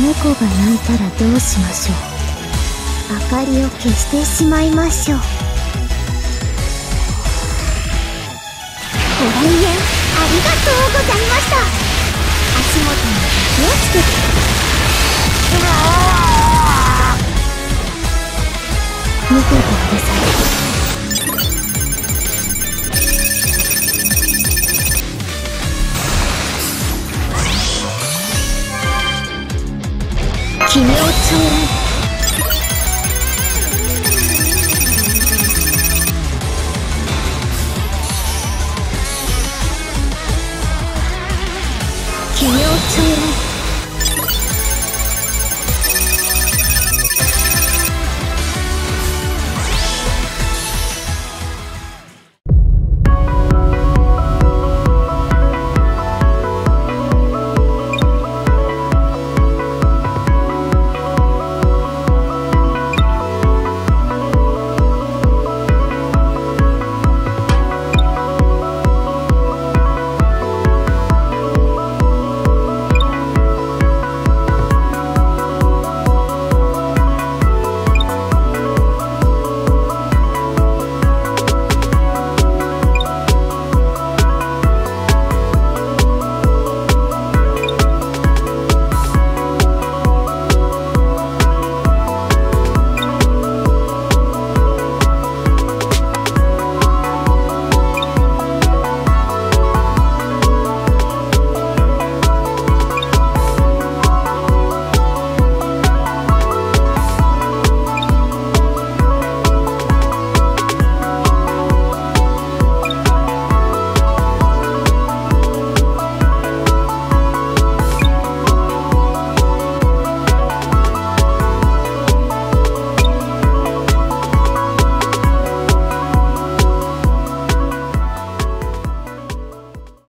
猫が泣いたらどうしましょう。明かりを消してしまいましょう。ご来園ありがとうございました。足元に気をつけて。見ててください奇妙超来